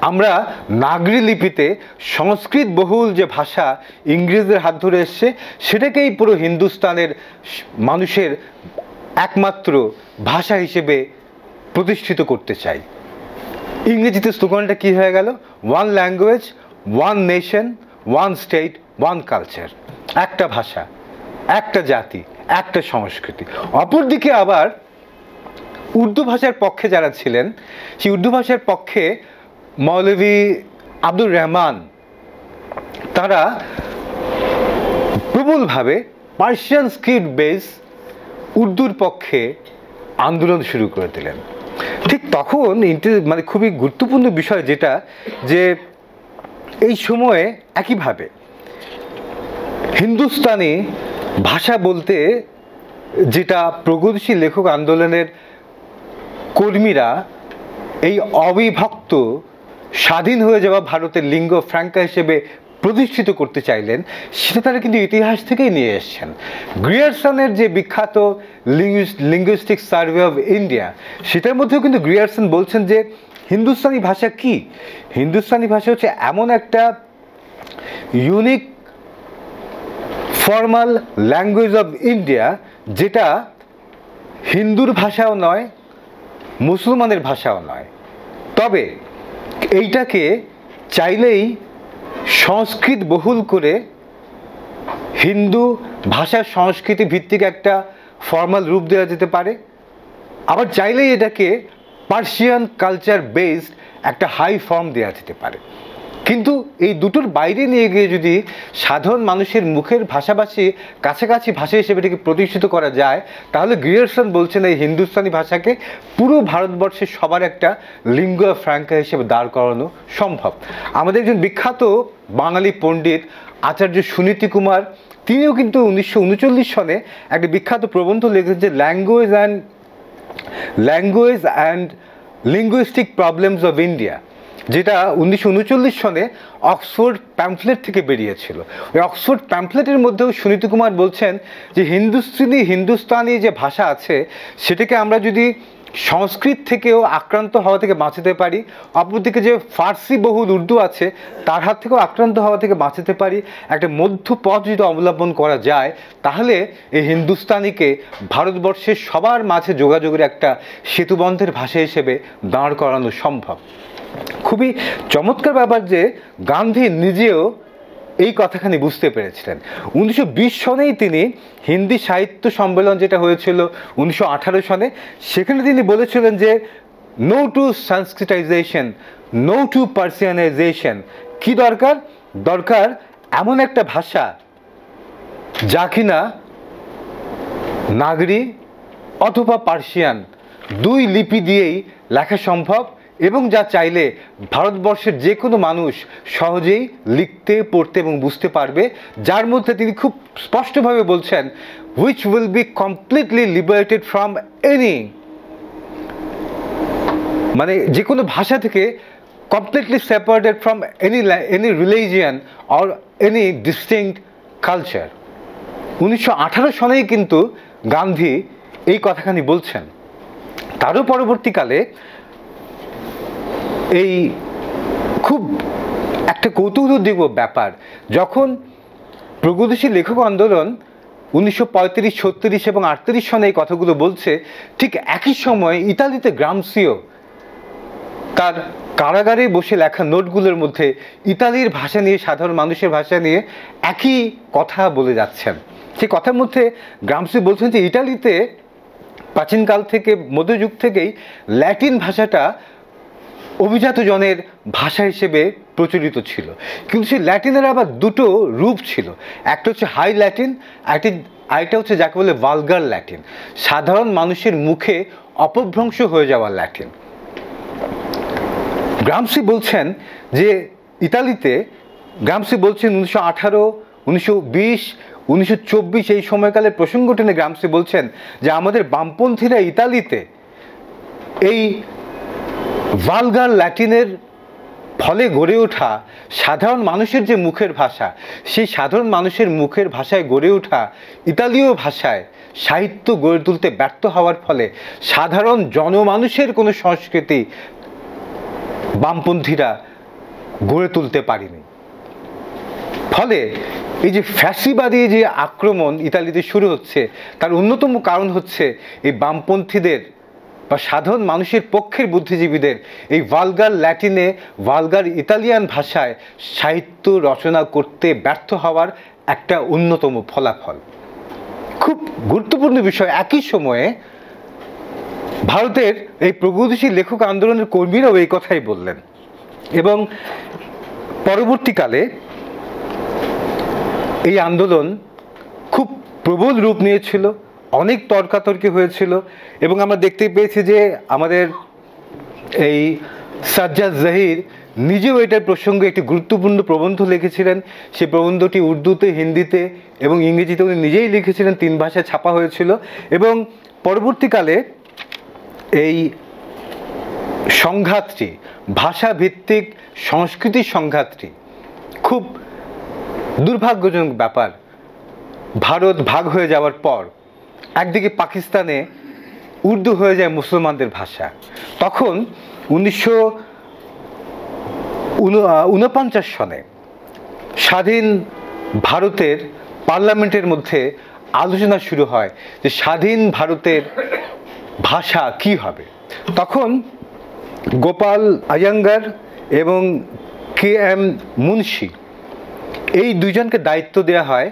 আমরা নাগরী লিপিতে সংস্কৃত বহুল যে ভাষা ইংরেজদের হাত ধরে এসছে, সেটাকেই পুরো হিন্দুস্তানের মানুষের একমাত্র ভাষা হিসেবে প্রতিষ্ঠিত করতে চাই। ইংরেজিতে স্লোগানটা কী হয়ে গেল? One language one nation one state one culture একটা ভাষা, একটা জাতি, একটা সংস্কৃতি। অপরদিকে আবার উর্দু ভাষার পক্ষে যারা ছিলেন, সেই উর্দু ভাষার পক্ষে মৌলভী আব্দুর রহমান, তারা প্রবলভাবে পার্সিয়ান স্ক্রিপ্ট বেস উর্দুর পক্ষে আন্দোলন শুরু করে দিলেন। ঠিক তখন মানে খুবই গুরুত্বপূর্ণ বিষয় যেটা যে এই সময়ে একইভাবে হিন্দুস্তানি ভাষা বলতে যেটা প্রগতিশীল লেখক আন্দোলনের কর্মীরা এই অবিভক্ত স্বাধীন হয়ে যাওয়া ভারতের লিঙ্গ ফ্র্যাঙ্কা হিসেবে প্রতিষ্ঠিত করতে চাইলেন, সেটা তারা কিন্তু ইতিহাস থেকেই নিয়ে এসছেন। গ্রিয়ারসনের যে বিখ্যাত লিঙ্গুইস্টিক সার্ভে অফ ইন্ডিয়া সেটার মধ্যেও কিন্তু গ্রিয়ারসন বলছেন যে, হিন্দুস্তানি ভাষা কি? হিন্দুস্তানি ভাষা হচ্ছে এমন একটা unique formal language of India যেটা হিন্দুর ভাষাও নয়, মুসলমানের ভাষাও নয়। তবে এইটাকে চাইলেই সংস্কৃত বহুল করে হিন্দু ভাষার সংস্কৃতি ভিত্তিক একটা ফর্মাল রূপ দেওয়া যেতে পারে। আবার চাইলেই এটাকে পার্সিয়ান কালচার বেসড একটা হাই ফর্ম দেওয়া যেতে পারে। কিন্তু এই দুটোর বাইরে নিয়ে গিয়ে যদি সাধারণ মানুষের মুখের ভাষাভাষী কাছাকাছি ভাষা হিসেবে এটাকে প্রতিষ্ঠিত করা যায়, তাহলে গ্রিয়ারসন বলছেন এই হিন্দুস্তানি ভাষাকে পুরো ভারতবর্ষের সবার একটা লিঙ্গ ফ্রাঙ্কা হিসেবে দাঁড় করানো সম্ভব। আমাদের একজন বিখ্যাত বাঙালি পণ্ডিত আচার্য সুনীতি কুমার, তিনিও কিন্তু উনিশশো উনচল্লিশ সনে একটা বিখ্যাত প্রবন্ধ লিখেছেন যে language and language and linguistic problems of India যেটা উনিশশো উনচল্লিশ সনে অক্সফোর্ড প্যাম্পলেট থেকে বেরিয়েছিল। ওই অক্সফোর্ড প্যাম্পলেটের মধ্যেও সুনীতি কুমার বলছেন যে, হিন্দুস্তানি হিন্দুস্তানি যে ভাষা আছে, সেটাকে আমরা যদি সংস্কৃত থেকেও আক্রান্ত হওয়া থেকে বাঁচাতে পারি, অপরদিকে যে ফার্সি বহুল উর্দু আছে, তার হাত থেকেও আক্রান্ত হওয়া থেকে বাঁচাতে পারি, একটা মধ্য পথ যদি অবলম্বন করা যায়, তাহলে এই হিন্দুস্তানিকে ভারতবর্ষের সবার মাঝে যোগাযোগের একটা সেতুবন্ধের ভাষা হিসেবে দাঁড় করানো সম্ভব। খুবই চমৎকার ব্যাপার যে গান্ধী নিজেও এই কথাখানি বুঝতে পেরেছিলেন। উনিশশো বিশ সনেই তিনি হিন্দি সাহিত্য সম্মেলন যেটা হয়েছিল উনিশশো আঠারো সনে, সেখানে তিনি বলেছিলেন যে no to sanskritization no to Persianization কি দরকার? দরকার এমন একটা ভাষা যা কিনা নাগরি অথবা পার্সিয়ান দুই লিপি দিয়েই লেখা সম্ভব। এবং যা চাইলে ভারতবর্ষের যে কোনো মানুষ সহজেই লিখতে, পড়তে এবং বুঝতে পারবে। যার মধ্যে তিনি খুব স্পষ্টভাবে বলছেন which will be completely liberated from any মানে যে কোনো ভাষা থেকে completely separated from any any religion or any distinct culture উনিশশো আঠারো সনেই কিন্তু গান্ধী এই কথাখানি বলছেন। তারও পরবর্তীকালে এই খুব একটা কৌতূহলোদ্দীপ ব্যাপার। যখন প্রগতিশীল লেখক আন্দোলন উনিশশো পঁয়ত্রিশ, ছত্রিশ এবং আটত্রিশ সনে এই কথাগুলো বলছে, ঠিক একই সময় ইতালিতে গ্রামসিও তার কারাগারে বসে লেখা নোটগুলোর মধ্যে ইতালির ভাষা নিয়ে, সাধারণ মানুষের ভাষা নিয়ে একই কথা বলে যাচ্ছেন। সেই কথার মধ্যে গ্রামসি বলছেন যে ইটালিতে প্রাচীনকাল থেকে, মধ্যযুগ থেকেই ল্যাটিন ভাষাটা অভিজাত জনের ভাষা হিসেবে প্রচলিত ছিল। কিন্তু সেই ল্যাটিনের আবার দুটো রূপ ছিল। একটা হচ্ছে হাই ল্যাটিন একটি আরেকটা হচ্ছে যাকে বলে ভালগার ল্যাটিন। সাধারণ মানুষের মুখে অপভ্রংশ হয়ে যাওয়া ল্যাটিন। গ্রামসি বলছেন যে ইতালিতে, গ্রামসি বলছেন উনিশশো আঠারো, উনিশশো বিশ, উনিশশো চব্বিশ এই সময়কালের প্রসঙ্গ টেনে গ্রামসি বলছেন যে আমাদের বামপন্থীরা ইতালিতে এই ভালগার ল্যাটিনের ফলে গড়ে ওঠা সাধারণ মানুষের যে মুখের ভাষা, সেই সাধারণ মানুষের মুখের ভাষায় গড়ে ওঠা ইতালীয় ভাষায় সাহিত্য গড়ে তুলতে ব্যর্থ হওয়ার ফলে সাধারণ জনমানুষের কোনো সংস্কৃতি বামপন্থীরা গড়ে তুলতে পারেনি। ফলে এই যে ফ্যাসিবাদী যে আক্রমণ ইতালিতে শুরু হচ্ছে, তার অন্যতম কারণ হচ্ছে এই বামপন্থীদের বা সাধারণ মানুষের পক্ষের বুদ্ধিজীবীদের এই ভালগার ল্যাটিনে, ভালগার ইতালিয়ান ভাষায় সাহিত্য রচনা করতে ব্যর্থ হওয়ার একটা অন্যতম ফলাফল। খুব গুরুত্বপূর্ণ বিষয়, একই সময়ে ভারতের এই প্রগতিশীল লেখক আন্দোলনের কর্মীরাও এই কথাই বললেন। এবং পরবর্তীকালে এই আন্দোলন খুব প্রবল রূপ নিয়েছিল। অনেক তর্কাতর্কি হয়েছিল এবং আমরা দেখতে পেয়েছি যে আমাদের এই সাজ্জাদ জাহির নিজেও এটার প্রসঙ্গে একটি গুরুত্বপূর্ণ প্রবন্ধ লিখেছিলেন। সেই প্রবন্ধটি উর্দুতে, হিন্দিতে এবং ইংরেজিতে উনি নিজেই লিখেছিলেন। তিন ভাষায় ছাপা হয়েছিল এবং পরবর্তীকালে এই সংঘাতটি ভাষা ভিত্তিক সংস্কৃতির সংঘাতটি খুব দুর্ভাগ্যজনক ব্যাপার। ভারত ভাগ হয়ে যাওয়ার পর একদিকে পাকিস্তানে উর্দু হয়ে যায় মুসলমানদের ভাষা। তখন উনিশশো উনপঞ্চাশ সনে স্বাধীন ভারতের পার্লামেন্টের মধ্যে আলোচনা শুরু হয় যে স্বাধীন ভারতের ভাষা কি হবে। তখন গোপাল আয়াঙ্গার এবং কে এম মুন্সি এই দুজনকে দায়িত্ব দেওয়া হয়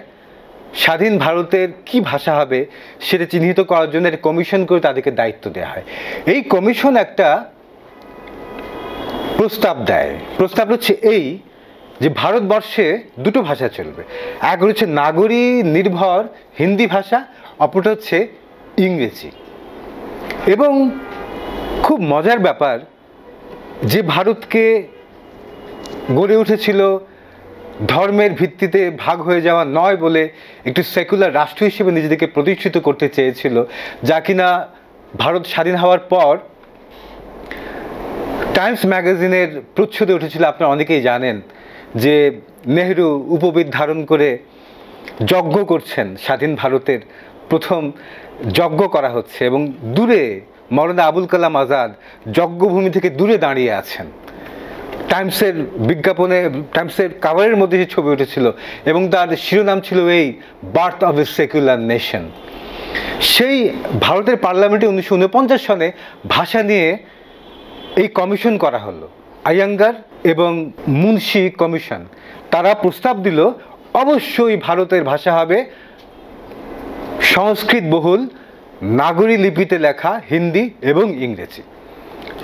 স্বাধীন ভারতের কি ভাষা হবে সেটা চিহ্নিত করার জন্য একটা কমিশন করে তাদেরকে দায়িত্ব দেওয়া হয়। এই কমিশন একটা প্রস্তাব দেয়। প্রস্তাব হচ্ছে এই যে ভারতবর্ষে দুটো ভাষা চলবে। এক হচ্ছে নাগরী নির্ভর হিন্দি ভাষা, অপরটা হচ্ছে ইংরেজি। এবং খুব মজার ব্যাপার, যে ভারতকে গড়ে উঠেছিল ধর্মের ভিত্তিতে ভাগ হয়ে যাওয়া নয় বলে একটি সেকুলার রাষ্ট্র হিসেবে নিজেদেরকে প্রতিষ্ঠিত করতে চেয়েছিল, যা কিনা ভারত স্বাধীন হওয়ার পর টাইমস ম্যাগাজিনের প্রচ্ছদে উঠেছিল, আপনারা অনেকেই জানেন, যে নেহরু উপবিদ ধারণ করে যজ্ঞ করছেন, স্বাধীন ভারতের প্রথম যজ্ঞ করা হচ্ছে এবং দূরে মরনা আবুল কালাম আজাদ যজ্ঞভূমি থেকে দূরে দাঁড়িয়ে আছেন। টাইমসের বিজ্ঞাপনে টাইমসের কাভারের মধ্যে যে ছবি উঠেছিল এবং তার শিরোনাম ছিল এই birth of a secular nation সেই ভারতের পার্লামেন্টে উনিশশো উনপঞ্চাশ সনে ভাষা নিয়ে এই কমিশন করা হলো আয়াঙ্গার এবং মুন্সি কমিশন। তারা প্রস্তাব দিল, অবশ্যই ভারতের ভাষা হবে সংস্কৃত বহুল, নাগরী লিপিতে লেখা হিন্দি এবং ইংরেজি।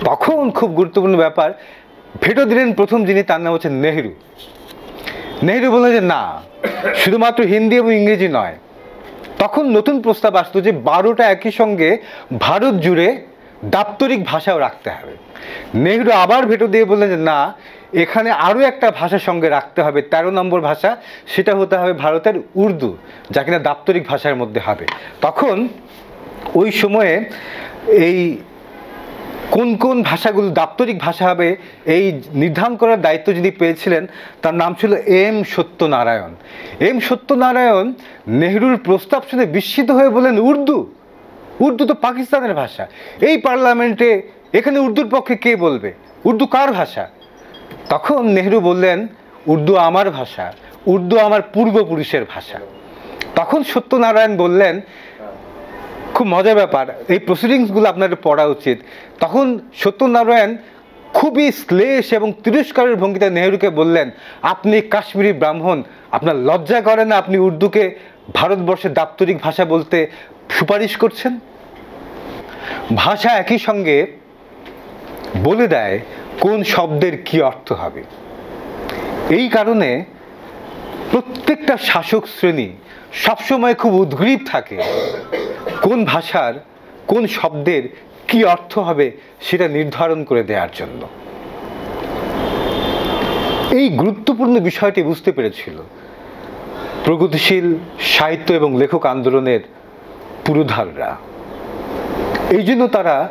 তখন খুব গুরুত্বপূর্ণ ব্যাপার ভেটো দিলেন প্রথম যিনি, তার নাম হচ্ছে নেহরু। নেহরু বললেন যে, না, শুধুমাত্র হিন্দি এবং ইংরেজি নয়। তখন নতুন প্রস্তাব আসতো যে, বারোটা একই সঙ্গে ভারত জুড়ে দাপ্তরিক ভাষাও রাখতে হবে। নেহরু আবার ভেটো দিয়ে বললেন যে, না, এখানে আরও একটা ভাষার সঙ্গে রাখতে হবে ১৩ নম্বর ভাষা, সেটা হতে হবে ভারতের উর্দু, যা কিনা দাপ্তরিক ভাষার মধ্যে হবে। তখন ওই সময়ে এই কোন কোন ভাষাগুলো দাপ্তরিক ভাষা হবে, এই নির্ধারণ করার দায়িত্ব যিনি পেয়েছিলেন, তার নাম ছিল এম সত্যনারায়ণ। এম সত্যনারায়ণ নেহরুর প্রস্তাব শুনে বিস্মিত হয়ে বলেন উর্দু? উর্দু তো পাকিস্তানের ভাষা। এই পার্লামেন্টে এখানে উর্দুর পক্ষে কে বলবে? উর্দু কার ভাষা? তখন নেহরু বললেন, উর্দু আমার ভাষা, উর্দু আমার পূর্বপুরুষের ভাষা। তখন সত্যনারায়ণ বললেন খুব মজার ব্যাপার, এই প্রসিডিংসগুলো আপনাদের পড়া উচিত। তখন সত্যনারায়ণ খুবই শ্লেষ এবং তিরস্কারের ভঙ্গিতে নেহরুকে বললেন, আপনি কাশ্মীরি ব্রাহ্মণ, আপনার লজ্জা করে না আপনি উর্দুকে ভারতবর্ষের দাপ্তরিক ভাষা বলতে সুপারিশ করছেন? ভাষা একই সঙ্গে বলে দেয়, কোন শব্দের কি অর্থ হবে? এই কারণে প্রত্যেকটা শাসক শ্রেণি সবসময় খুব উদ্গ্রীব থাকে। কোন ভাষার, কোন শব্দের কি অর্থ হবে সেটা নির্ধারণ করে দেওয়ার জন্য। এই গুরুত্বপূর্ণ বিষয়টি বুঝতে পেরেছিল। প্রগতিশীল সাহিত্য এবং লেখক আন্দোলনের পুরোধাররা। এই জন্য তারা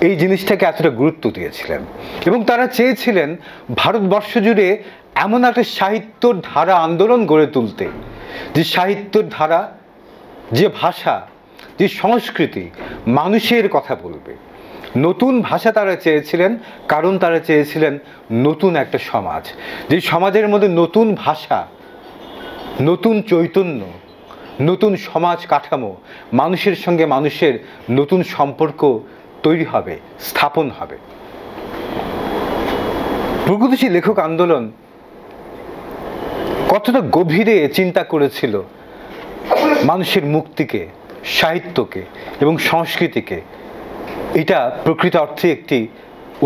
এই জিনিসটাকে এতটা গুরুত্ব দিয়েছিলেন এবং তারা চেয়েছিলেন ভারতবর্ষ জুড়ে এমন একটা সাহিত্যর ধারা আন্দোলন গড়ে তুলতে। যে সাহিত্যর ধারা, যে ভাষা, যে সংস্কৃতি মানুষের কথা বলবে। নতুন ভাষা তারা চেয়েছিলেন, কারণ তারা চেয়েছিলেন নতুন একটা সমাজ। যে সমাজের মধ্যে নতুন ভাষা, নতুন চৈতন্য, নতুন সমাজ কাঠামো, মানুষের সঙ্গে মানুষের নতুন সম্পর্ক তৈরি হবে, স্থাপন হবে। প্রগতিশীল লেখক আন্দোলন কতটা গভীরে চিন্তা করেছিল মানুষের মুক্তিকে, সাহিত্যকে এবং সংস্কৃতিকে, এটা প্রকৃত অর্থে একটি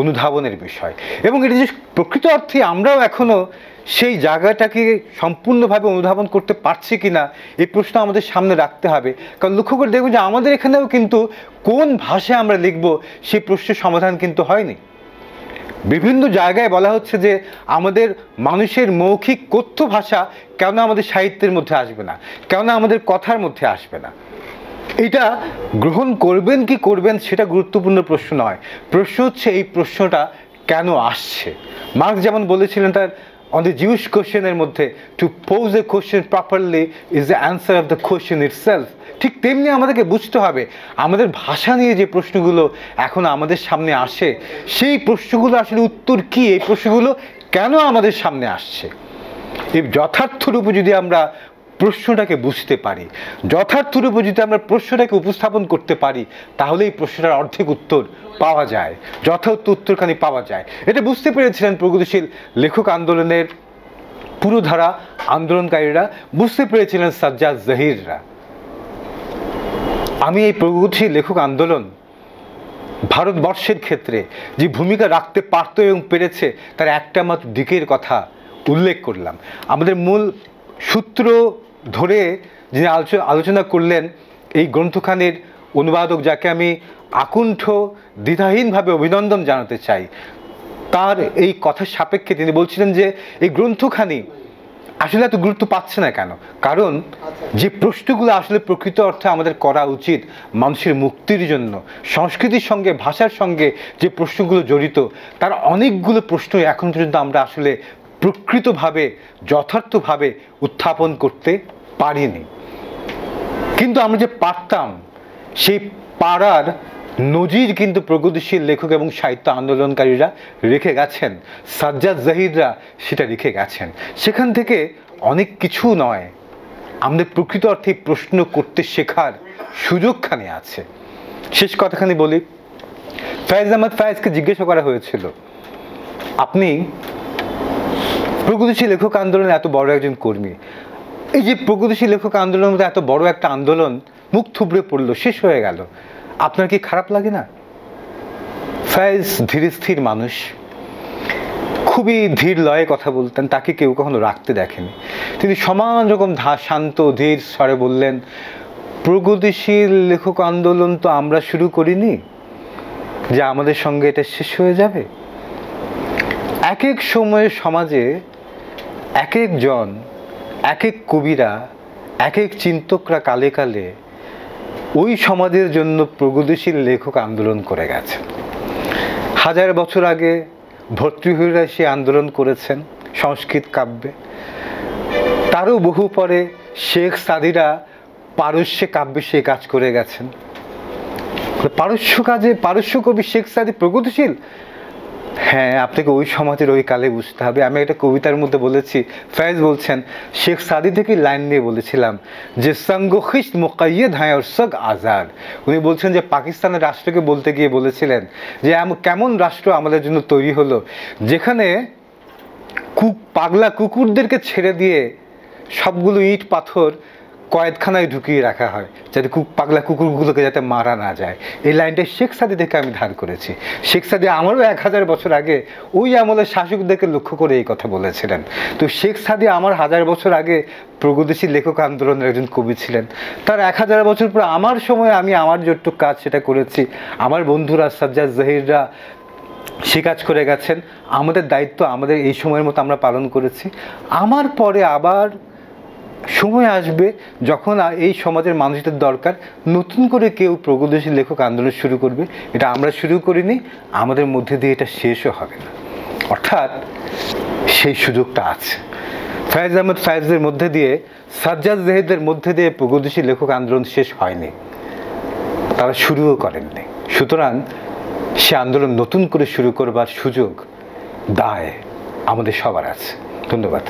অনুধাবনের বিষয়। এবং এটা যে প্রকৃত অর্থে আমরাও এখনও সেই জায়গাটাকে সম্পূর্ণভাবে অনুধাবন করতে পারছি কি না এই প্রশ্ন আমাদের সামনে রাখতে হবে। কারণ লক্ষ্য করে দেখবেন যে আমাদের এখানেও কিন্তু কোন ভাষায় আমরা লিখব সেই প্রশ্নের সমাধান কিন্তু হয়নি। বিভিন্ন জায়গায় বলা হচ্ছে যে আমাদের মানুষের মৌখিক কথ্য ভাষা কেন আমাদের সাহিত্যের মধ্যে আসবে না? কেন আমাদের কথার মধ্যে আসবে না? এটা গ্রহণ করবেন কি করবেন সেটা গুরুত্বপূর্ণ প্রশ্ন নয়। প্রশ্ন হচ্ছে এই প্রশ্নটা কেন আসছে? মার্ক যেমন বলেছিলেন তার অন দ্য জিউস কোশ্চেনের মধ্যে to pose a question properly is the answer of the question itself ঠিক তেমনি আমাদেরকে বুঝতে হবে, আমাদের ভাষা নিয়ে যে প্রশ্নগুলো এখন আমাদের সামনে আসে, সেই প্রশ্নগুলো আসলে উত্তর কি? এই প্রশ্নগুলো কেন আমাদের সামনে আসছে? এই যথার্থ রূপে যদি আমরা প্রশ্নটাকে বুঝতে পারি, যথার্থ রূপে যদি আমরা প্রশ্নটাকে উপস্থাপন করতে পারি, তাহলে এই প্রশ্নটার অর্ধেক উত্তর পাওয়া যায়, যথার্থ উত্তরখানি পাওয়া যায়। এটা বুঝতে পেরেছিলেন প্রগতিশীল লেখক আন্দোলনের পুরোধারা, আন্দোলনকারীরা, বুঝতে পেরেছিলেন সাজ্জাদ জাহিররা। আমি এই প্রগতিশীল লেখক আন্দোলন ভারতবর্ষের ক্ষেত্রে যে ভূমিকা রাখতে পারত এবং পেরেছে, তার একটা মাত্র দিকের কথা উল্লেখ করলাম। আমাদের মূল সূত্র ধরে যিনি আলোচনা করলেন, এই গ্রন্থখানির অনুবাদক যাকে আমি আকুণ্ঠ, দ্বিধাহীনভাবে অভিনন্দন জানাতে চাই, তার এই কথার সাপেক্ষে তিনি বলছিলেন যে, এই গ্রন্থখানি আসলে এত গুরুত্ব পাচ্ছে না কেন? কারণ যে প্রশ্নগুলো আসলে প্রকৃত অর্থে আমাদের করা উচিত মানুষের মুক্তির জন্য, সংস্কৃতির সঙ্গে, ভাষার সঙ্গে যে প্রশ্নগুলো জড়িত, তার অনেকগুলো প্রশ্ন এখন পর্যন্ত আমরা আসলে প্রকৃতভাবে, যথার্থভাবে উত্থাপন করতে পারিনি। কিন্তু আমরা যে পারতাম, সেই পাড়ার নজির কিন্তু প্রগতিশীল লেখক এবং সাহিত্য আন্দোলনকারীরা রেখে গেছেন। সাজ্জাদ জাহিদরা সেটা রেখে গেছেন। সেখান থেকে অনেক কিছু নয়। আমাদের প্রকৃত অর্থে প্রশ্ন করতে শেখার সুযোগখানে আছে। শেষ কথাখানি বলি। ফয়েজ আহমদ ফয়েজকে জিজ্ঞাসা করা হয়েছিল, আপনি প্রগতিশীল লেখক আন্দোলন এত বড় একজন কর্মী। এই যে প্রগতিশীল লেখক আন্দোলনের এত বড় একটা আন্দোলন মুখ থুবড়ে পড়ল, শেষ হয়ে গেল। আপনার কি খারাপ লাগে না? ফয়েজ ধীর স্থির মানুষ। খুবই ধীর লয়ে কথা বলতেন, তাকে কেউ কখনো রাখতে দেখেনি। তিনি সমান রকম শান্ত, ধীর স্বরে বললেন, প্রগতিশীল লেখক আন্দোলন তো আমরা শুরু করিনি, যে আমাদের সঙ্গে এটা শেষ হয়ে যাবে। এক এক সময়ে সমাজে এক একজন এক এক কবিরা, এক এক চিন্তকরা কালে কালে ওই সমাজের জন্য প্রগতিশীল লেখক আন্দোলন করে গেছে। হাজার বছর আগে ভর্তৃহীরা সে আন্দোলন করেছেন, সংস্কৃত কাব্যে। তারও বহু পরে শেখ সাদিরা পারস্যে কাব্যে সে কাজ করে গেছেন। পারস্য কাজে, পারস্য কবি শেখ সাদি প্রগতিশীল? হ্যাঁ আপনাকে ওই সমাজের ওই কালে বুঝতে হবে। আমি একটা কবিতার মধ্যে বলেছি, ফয়েজ বলছেন, শেখ সাদি থেকে লাইন নিয়ে বলেছিলাম যে সঙ্গখিস মোকাইয়ে ধায় সগ আজাদ উনি বলছেন যে, পাকিস্তানের রাষ্ট্রকে বলতে গিয়ে বলেছিলেন যে কেমন রাষ্ট্র আমাদের জন্য তৈরি হলো, যেখানে কু- পাগলা কুকুরদেরকে ছেড়ে দিয়ে সবগুলো ইট, পাথর কয়েদখানায় ঢুকিয়ে রাখা হয়, যাতে কু পাগলা কুকুরগুলোকে যাতে মারা না যায়। এই লাইনটা শেখ সাদি থেকে আমি ধার করেছি। শেখ সাদি আমারও এক হাজার বছর আগে ওই আমলের শাসকদেরকে লক্ষ্য করে এই কথা বলেছিলেন। তো শেখ সাদি আমার হাজার বছর আগে প্রগতিশীল লেখক আন্দোলনের একজন কবি ছিলেন। তার এক হাজার বছর পর আমার সময় আমি আমার যতটুকু কাজ সেটা করেছি। আমার বন্ধুরা সাজ্জাদ জাহিররা সে কাজ করে গেছেন। আমাদের দায়িত্ব আমাদের এই সময়ের মতো আমরা পালন করেছি। আমার পরে আবার সময় আসবে যখন এই সমাজের মানুষদের দরকার নতুন করে কেউ প্রগতিশীল লেখক আন্দোলন শুরু করবে। এটা আমরা শুরু করিনি, আমাদের মধ্যে দিয়ে এটা শেষও হবে না। অর্থাৎ সেই সুযোগটা আছে। ফয়েজ আহমেদ ফয়েজের মধ্যে দিয়ে, সাজ্জাদ জাহিদের মধ্যে দিয়ে প্রগতিশীল লেখক আন্দোলন শেষ হয়নি। তারা শুরুও করেননি। সুতরাং সে আন্দোলন নতুন করে শুরু করবার সুযোগ দায় আমাদের সবার আছে। ধন্যবাদ।